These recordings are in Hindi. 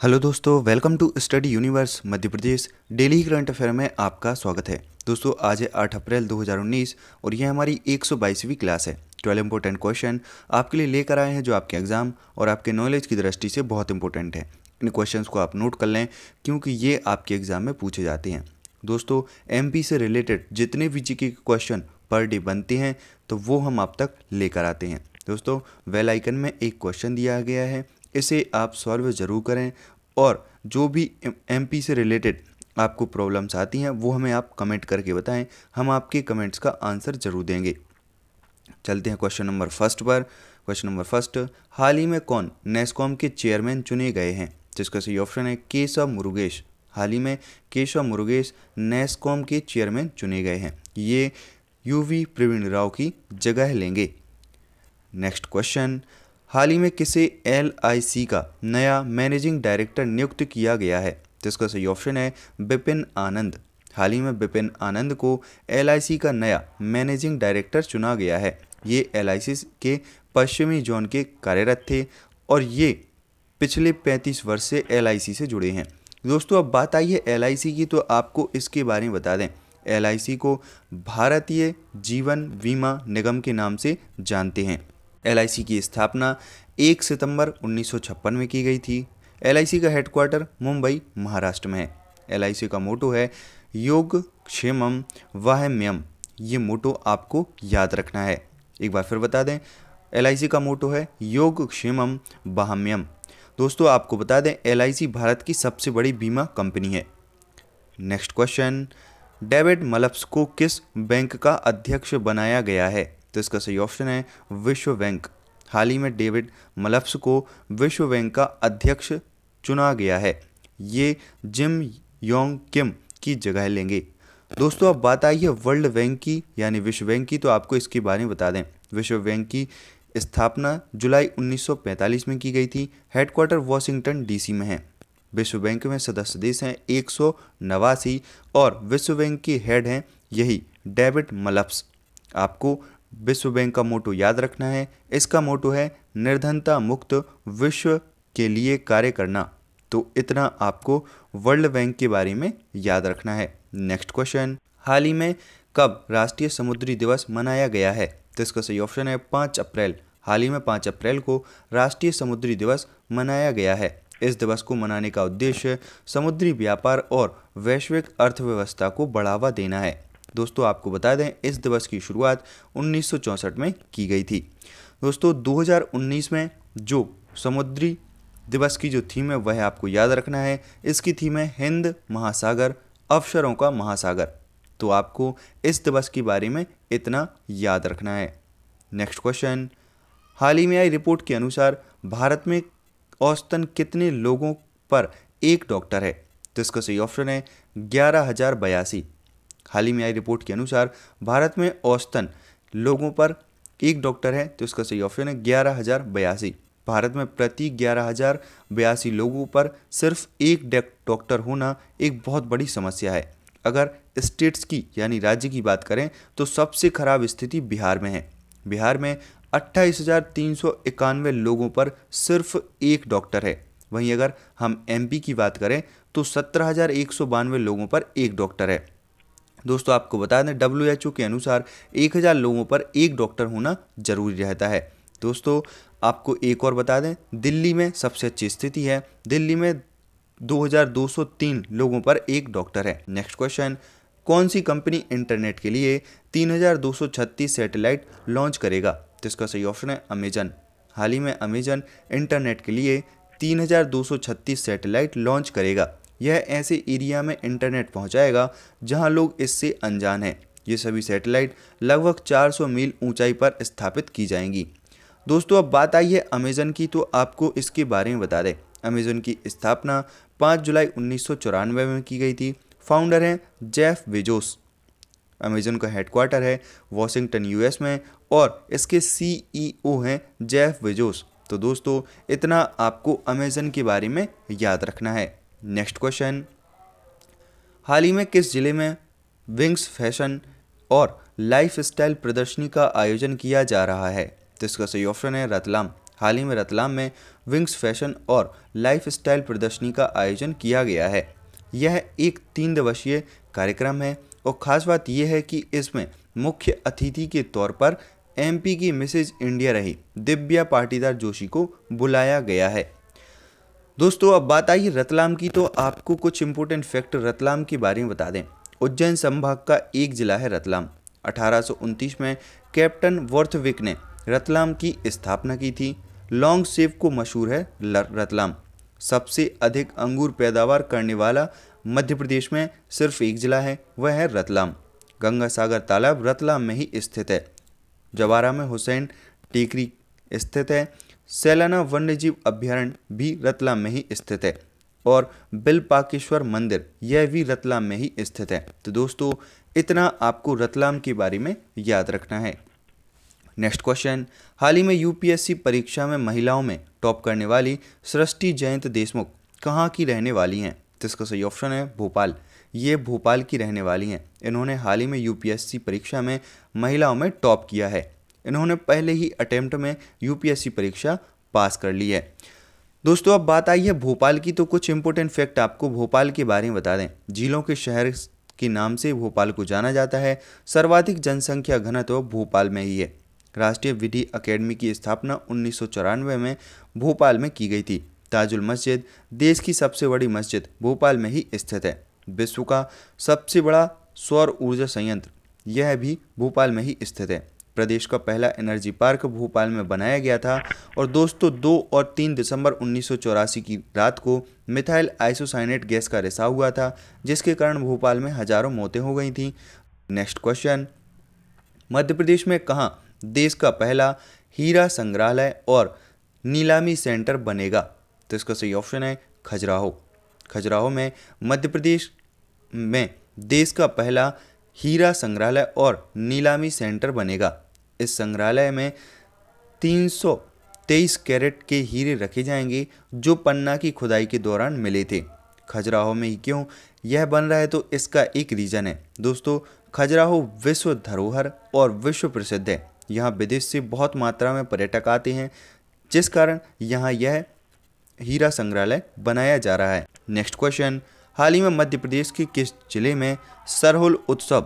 हेलो दोस्तों, welcome to study universe Madhya Pradesh. Daily current affair में आपका स्वागत है। दोस्तों, आज है 8 अप्रैल 2019 और यह हमारी 122वीं क्लास है। 12 इंपॉर्टेंट क्वेश्चन आपके लिए लेकर आए हैं जो आपके एग्ज़ाम और आपके नॉलेज की दृष्टि से बहुत इंपॉर्टेंट है। इन क्वेश्चन को आप नोट कर लें, क्योंकि ये आपके एग्ज़ाम में पूछे जाते हैं। दोस्तों एमपी से रिलेटेड जितने भी जी के क्वेश्चन पर डे बनते हैं तो वो हम आप तक लेकर आते हैं। दोस्तों वेल आइकन में एक क्वेश्चन दिया गया है। इसे आप सॉल्व ज़रूर करें और जो भी एमपी से रिलेटेड आपको प्रॉब्लम्स आती हैं, वो हमें आप कमेंट करके बताएँ। हम आपके कमेंट्स का आंसर ज़रूर देंगे। चलते हैं क्वेश्चन नंबर फ़र्स्ट पर। क्वेश्चन नंबर फ़र्स्ट, हाल ही में कौन नेस्कॉम के चेयरमैन चुने गए हैं? जिसका सही ऑप्शन है केशव मुरुगेश। हाल ही में केशव मुरुगेश नेस्कॉम के चेयरमैन चुने गए हैं। ये यूवी प्रवीण राव की जगह लेंगे। नेक्स्ट क्वेश्चन हाल ही में किसे एलआईसी का नया मैनेजिंग डायरेक्टर नियुक्त किया गया है, जिसका सही ऑप्शन है बिपिन आनंद। हाल ही में बिपिन आनंद को एलआईसी का नया मैनेजिंग डायरेक्टर चुना गया है। ये एलआईसी के पश्चिमी जोन के कार्यरत थे और ये पिछले 35 वर्ष से एलआईसी से जुड़े हैं। दोस्तों, अब बात आई है एल की तो आपको इसके बारे में बता दें। LIC को भारतीय जीवन बीमा निगम के नाम से जानते हैं। LIC की स्थापना 1 सितंबर उन्नीस सौ छप्पन में की गई थी। LIC का हेडक्वार्टर मुंबई, महाराष्ट्र में है। LIC का मोटो है, योग क्षेमम वाहम्यम ये मोटो आपको याद रखना है। एक बार फिर बता दें LIC का मोटो है, योग क्षेमम वाहम्यम दोस्तों, आपको बता दें LIC भारत की सबसे बड़ी बीमा कंपनी है। नेक्स्ट क्वेश्चन, डेविड मलप्स को किस बैंक का अध्यक्ष बनाया गया है? तो इसका सही ऑप्शन है विश्व बैंक हाल ही में डेविड मलफ्स को विश्व बैंक का अध्यक्ष चुना गया है। ये जिम योंग किम की जगह लेंगे। दोस्तों, अब बात आई है वर्ल्ड बैंक की, यानी विश्व बैंक की तो आपको इसके बारे में बता दें। विश्व बैंक की स्थापना जुलाई 1945 में की गई थी। हेडक्वार्टर वॉशिंगटन डीसी में है। विश्व बैंक में सदस्य देश हैं एक सौ नवासी और विश्व बैंक के हेड हैं यही डेविड मलप्स आपको विश्व बैंक का मोटो याद रखना है। इसका मोटो है, निर्धनता मुक्त विश्व के लिए कार्य करना। तो इतना आपको वर्ल्ड बैंक के बारे में याद रखना है। Next question. हाल ही में कब राष्ट्रीय समुद्री दिवस मनाया गया है? तो इसका सही ऑप्शन है पाँच अप्रैल। हाल ही में पाँच अप्रैल को राष्ट्रीय समुद्री दिवस मनाया गया है। इस दिवस को मनाने का उद्देश्य समुद्री व्यापार और वैश्विक अर्थव्यवस्था को बढ़ावा देना है। दोस्तों आपको बता दें, इस दिवस की शुरुआत उन्नीस में की गई थी। दोस्तों 2019 में जो समुद्री दिवस की जो थीम है, वह आपको याद रखना है। इसकी थीम है हिंद महासागर अवसरों का महासागर। तो आपको इस दिवस के बारे में इतना याद रखना है। Next question. हाल ही में आई रिपोर्ट के अनुसार भारत में औसतन कितने लोगों पर एक डॉक्टर है? तो इसका सही ऑप्शन है ग्यारह हज़ार बयासी। हाल ही में आई रिपोर्ट के अनुसार भारत में औसतन लोगों पर एक डॉक्टर है तो इसका सही ऑप्शन है ग्यारह हज़ार बयासी। भारत में प्रति ग्यारह हज़ार बयासी लोगों पर सिर्फ़ एक डॉक्टर होना एक बहुत बड़ी समस्या है। अगर स्टेट्स की, यानी राज्य की बात करें तो सबसे खराब स्थिति बिहार में है। बिहार में अट्ठाईस हज़ार तीन सौ इक्यानवे लोगों पर सिर्फ़ एक डॉक्टर है। वहीं अगर हम एमपी की बात करें तो सत्रह हज़ार एक सौ बानवे लोगों पर एक डॉक्टर है। दोस्तों, आपको बता दें डब्ल्यूएचओ के अनुसार एक हज़ार लोगों पर एक डॉक्टर होना ज़रूरी रहता है। दोस्तों, आपको एक और बता दें, दिल्ली में सबसे अच्छी स्थिति है। दिल्ली में 2203 लोगों पर एक डॉक्टर है। नेक्स्ट क्वेश्चन, कौन सी कंपनी इंटरनेट के लिए 3236 सैटेलाइट लॉन्च करेगा? तो इसका सही ऑप्शन है अमेजन। हाल ही में अमेजन इंटरनेट के लिए 3236 सैटेलाइट लॉन्च करेगा। यह ऐसे एरिया में इंटरनेट पहुंचाएगा जहाँ लोग इससे अनजान हैं। ये सभी सैटेलाइट लगभग 400 मील ऊंचाई पर स्थापित की जाएँगी। दोस्तों, अब बात आई है अमेज़न की तो आपको इसके बारे में बता दें। अमेज़न की स्थापना 5 जुलाई उन्नीस सौ चौरानवे में की गई थी। फाउंडर हैं जेफ बेजोस अमेज़न का हेडक्वार्टर है वॉशिंगटन यूएस में और इसके सीईओ हैं जेफ बेजोस तो दोस्तों, इतना आपको अमेज़न के बारे में याद रखना है। नेक्स्ट क्वेश्चन हाल ही में किस ज़िले में विंग्स फ़ैशन और लाइफ स्टाइल प्रदर्शनी का आयोजन किया जा रहा है? तो इसका सही ऑप्शन है रतलाम। हाल ही में रतलाम में विंग्स फ़ैशन और लाइफ स्टाइल प्रदर्शनी का आयोजन किया गया है। यह एक तीन दिवसीय कार्यक्रम है और ख़ास बात यह है कि इसमें मुख्य अतिथि के तौर पर एमपी की मिसेज इंडिया रही दिव्या पाटीदार जोशी को बुलाया गया है। दोस्तों, अब बात आई रतलाम की तो आपको कुछ इंपोर्टेंट फैक्ट रतलाम के बारे में बता दें। उज्जैन संभाग का एक जिला है रतलाम। अठारह सौ उनतीस में कैप्टन वर्थविक ने रतलाम की स्थापना की थी। लॉन्ग सेव को मशहूर है रतलाम। सबसे अधिक अंगूर पैदावार करने वाला मध्य प्रदेश में सिर्फ़ एक जिला है, वह है रतलाम। गंगा सागर तालाब रतलाम में ही स्थित है। जवारा में हुसैन टेकरी स्थित है। सैलाना वन्यजीव अभ्यारण्य भी रतलाम में ही स्थित है और बिलपाकेश्वर मंदिर यह भी रतलाम में ही स्थित है। तो दोस्तों, इतना आपको रतलाम के बारे में याद रखना है। नेक्स्ट क्वेश्चन, हाल ही में यूपीएससी परीक्षा में महिलाओं में टॉप करने वाली सृष्टि जयंत देशमुख कहाँ की रहने वाली हैं? तो इसका सही ऑप्शन है भोपाल। ये भोपाल की रहने वाली हैं। इन्होंने हाल ही में यूपीएससी परीक्षा में महिलाओं में टॉप किया है। इन्होंने पहले ही अटेम्प्ट में यूपीएससी परीक्षा पास कर ली है। दोस्तों, अब बात आई है भोपाल की तो कुछ इंपॉर्टेंट फैक्ट आपको भोपाल के बारे में बता दें। जिलों के शहर के नाम से भोपाल को जाना जाता है। सर्वाधिक जनसंख्या घनत्व भोपाल में ही है। राष्ट्रीय विधि अकेडमी की स्थापना उन्नीस सौ चौरानवे में भोपाल में की गई थी। ताजुल मस्जिद देश की सबसे बड़ी मस्जिद भोपाल में ही स्थित है। विश्व का सबसे बड़ा सौर ऊर्जा संयंत्र, यह भी भोपाल में ही स्थित है। प्रदेश का पहला एनर्जी पार्क भोपाल में बनाया गया था और दोस्तों दो और तीन दिसंबर उन्नीस सौ चौरासी की रात को मिथाइल आइसोसाइनेट गैस का रिसाव हुआ था, जिसके कारण भोपाल में हज़ारों मौतें हो गई थी। Next question. मध्य प्रदेश में कहाँ देश का पहला हीरा संग्रहालय और नीलामी सेंटर बनेगा? तो इसका सही ऑप्शन है खजुराहो। खजुराहो में मध्य प्रदेश में देश का पहला हीरा संग्रहालय और नीलामी सेंटर बनेगा। इस संग्रहालय में 323 कैरेट के हीरे रखे जाएँगे, जो पन्ना की खुदाई के दौरान मिले थे। खजुराहो में ही क्यों यह बन रहा है तो इसका एक रीज़न है। दोस्तों, खजुराहो विश्व धरोहर और विश्व प्रसिद्ध है। यहाँ विदेश से बहुत मात्रा में पर्यटक आते हैं, जिस कारण यहाँ यह हीरा संग्रहालय बनाया जा रहा है। नेक्स्ट क्वेश्चन, हाल ही में मध्य प्रदेश के किस ज़िले में सरहुल उत्सव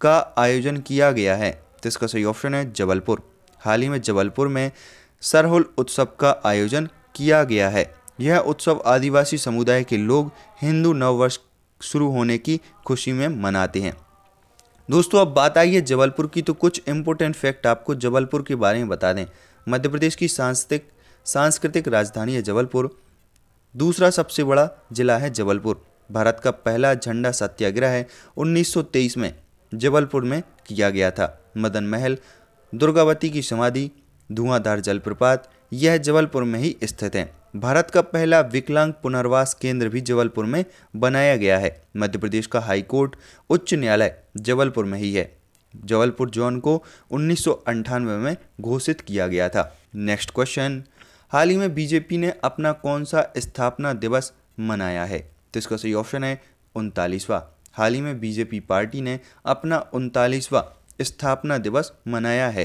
का आयोजन किया गया है? तो इसका सही ऑप्शन है, जबलपुर। हाल ही में जबलपुर में सरहुल उत्सव का आयोजन किया गया है। यह उत्सव आदिवासी समुदाय के लोग हिंदू नववर्ष शुरू होने की खुशी में मनाते हैं। दोस्तों, अब बात आई है जबलपुर की तो कुछ इंपॉर्टेंट फैक्ट आपको जबलपुर के बारे में बता दें। मध्य प्रदेश की सांस्कृतिक सांस्कृतिक राजधानी है जबलपुर। दूसरा सबसे बड़ा जिला है जबलपुर। भारत का पहला झंडा सत्याग्रह है 1923 में। जबलपुर में किया गया था। मदन महल, दुर्गावती की समाधि, धुआंधार जलप्रपात, यह जबलपुर में ही स्थित है। भारत का पहला विकलांग पुनर्वास केंद्र भी जबलपुर में बनाया गया है। मध्य प्रदेश का हाई कोर्ट उच्च न्यायालय जबलपुर में ही है। जबलपुर जोन को उन्नीस में घोषित किया गया था। नेक्स्ट क्वेश्चन, हाल ही में बीजेपी ने अपना कौन सा स्थापना दिवस मनाया है? तो इसका सही ऑप्शन है उनतालीसवा। हाल ही में बीजेपी पार्टी ने अपना उनतालीसवा स्थापना दिवस मनाया है।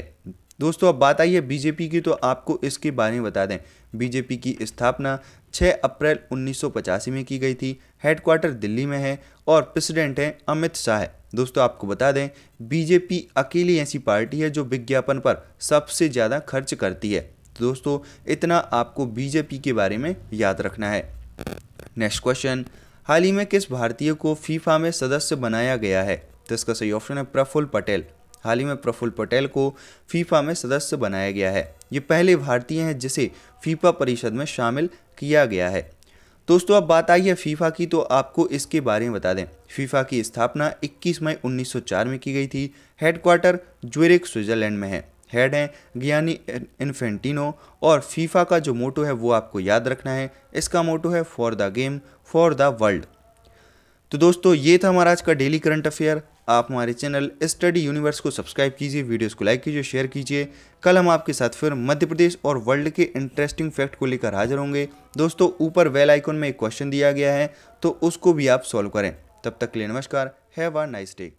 दोस्तों, अब बात आई है बीजेपी की तो आपको इसके बारे में बता दें। बीजेपी की स्थापना 6 अप्रैल उन्नीस सौ पचासी में की गई थी। हेडक्वार्टर दिल्ली में है और प्रेसिडेंट हैं अमित शाह है। दोस्तों, आपको बता दें, बीजेपी अकेली ऐसी पार्टी है जो विज्ञापन पर सबसे ज़्यादा खर्च करती है। तो दोस्तों, इतना आपको बीजेपी के बारे में याद रखना है। Next question. हाल ही में किस भारतीय को फीफा में सदस्य बनाया गया है? तो इसका सही ऑप्शन है प्रफुल्ल पटेल। हाल ही में प्रफुल्ल पटेल को फीफा में सदस्य बनाया गया है। ये पहले भारतीय हैं जिसे फीफा परिषद में शामिल किया गया है। दोस्तों, अब बात आई है फीफा की तो आपको इसके बारे में बता दें। फीफा की स्थापना 21 मई 1904 में की गई थी। हेडक्वार्टर ज्वेरिक स्विट्जरलैंड में है। हेड हैं गियानी इन्फेंटिनो और फीफा का जो मोटो है वो आपको याद रखना है। इसका मोटो है for the game for the world तो दोस्तों, ये था हमारा आज का डेली करंट अफेयर आप हमारे चैनल स्टडी यूनिवर्स को सब्सक्राइब कीजिए वीडियोस को लाइक कीजिए शेयर कीजिए। कल हम आपके साथ फिर मध्य प्रदेश और वर्ल्ड के इंटरेस्टिंग फैक्ट को लेकर हाजिर होंगे। दोस्तों, ऊपर वेल आइकन में एक क्वेश्चन दिया गया है तो उसको भी आप सॉल्व करें। तब तक के लिए नमस्कार हैव अ नाइस डे